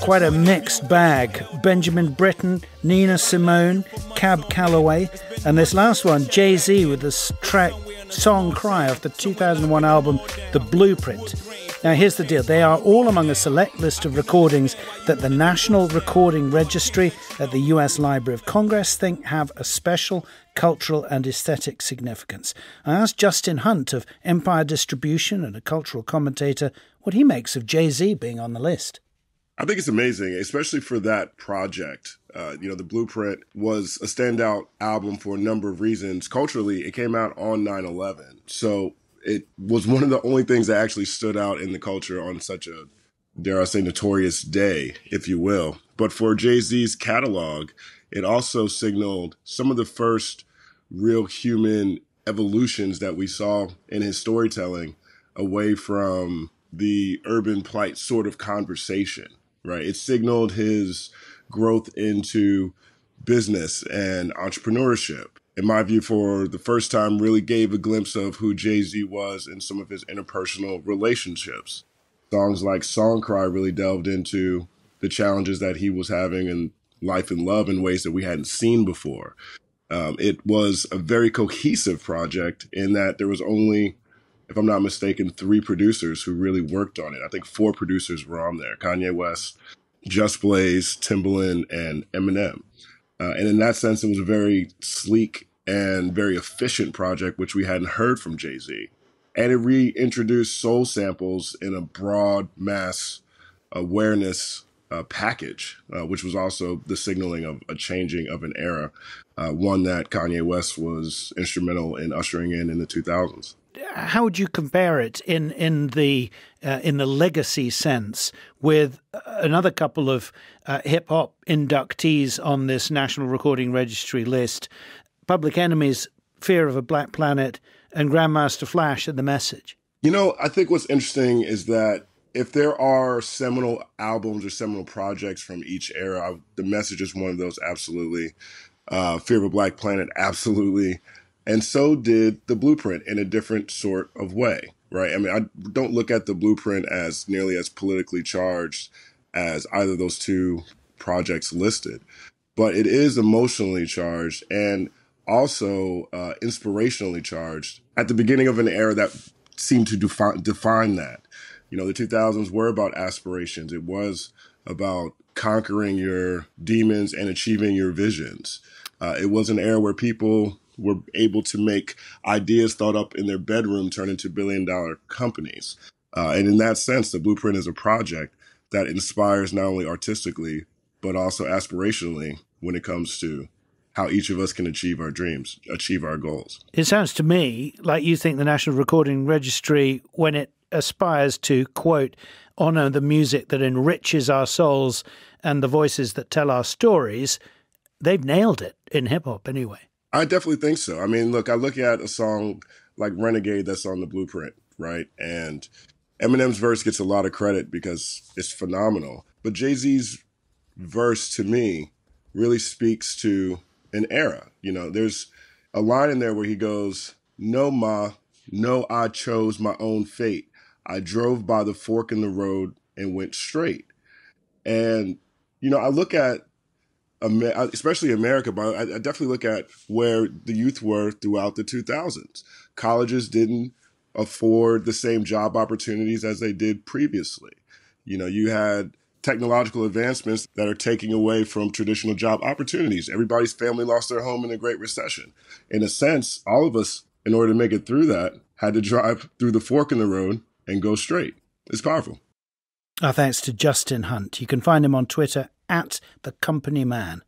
quite a mixed bag. Benjamin Britten, Nina Simone, Cab Calloway, and this last one, Jay Z with the track Song Cry off the 2001 album The Blueprint. Now, here's the deal they are all among a select list of recordings that the National Recording Registry at the US Library of Congress think have a special cultural and aesthetic significance. I asked Justin Hunte of Empire Distribution and a cultural commentator what he makes of Jay Z being on the list. I think it's amazing, especially for that project. Uh, you know, the Blueprint was a standout album for a number of reasons. Culturally, it came out on 9 11. So it was one of the only things that actually stood out in the culture on such a, dare I say, notorious day, if you will. But for Jay Z's catalog, it also signaled some of the first real human evolutions that we saw in his storytelling away from the urban plight sort of conversation right? It signaled his growth into business and entrepreneurship. In my view, for the first time, really gave a glimpse of who Jay Z was in some of his interpersonal relationships. Songs like Song Cry really delved into the challenges that he was having in life and love in ways that we hadn't seen before. Um, it was a very cohesive project in that there was only if I'm not mistaken, three producers who really worked on it. I think four producers were on there Kanye West, Just Blaze, Timbaland, and Eminem. Uh, and in that sense, it was a very sleek and very efficient project, which we hadn't heard from Jay Z. And it reintroduced soul samples in a broad mass awareness uh, package, uh, which was also the signaling of a changing of an era, uh, one that Kanye West was instrumental in ushering in in the 2000s how would you compare it in in the uh, in the legacy sense with another couple of uh, hip hop inductees on this National Recording Registry list, Public Enemy's "Fear of a Black Planet" and Grandmaster Flash and the Message? You know, I think what's interesting is that if there are seminal albums or seminal projects from each era, the Message is one of those. Absolutely, uh, "Fear of a Black Planet," absolutely. And so did the blueprint in a different sort of way, right? I mean, I don't look at the blueprint as nearly as politically charged as either of those two projects listed, but it is emotionally charged and also uh, inspirationally charged at the beginning of an era that seemed to define, define that. You know, the 2000s were about aspirations. It was about conquering your demons and achieving your visions. Uh, it was an era where people were able to make ideas thought up in their bedroom turn into billion dollar companies. Uh, and in that sense, the blueprint is a project that inspires not only artistically, but also aspirationally when it comes to how each of us can achieve our dreams, achieve our goals. It sounds to me like you think the National Recording Registry, when it aspires to, quote, honor the music that enriches our souls and the voices that tell our stories, they've nailed it in hip hop anyway. I definitely think so. I mean, look, I look at a song like Renegade that's on the blueprint, right? And Eminem's verse gets a lot of credit because it's phenomenal. But Jay Z's verse to me really speaks to an era. You know, there's a line in there where he goes, No, Ma, no, I chose my own fate. I drove by the fork in the road and went straight. And, you know, I look at especially America, but I, definitely look at where the youth were throughout the 2000s. Colleges didn't afford the same job opportunities as they did previously. You know, you had technological advancements that are taking away from traditional job opportunities. Everybody's family lost their home in the Great Recession. In a sense, all of us, in order to make it through that, had to drive through the fork in the road and go straight. It's powerful. Our thanks to Justin Hunte. You can find him on Twitter at the company man.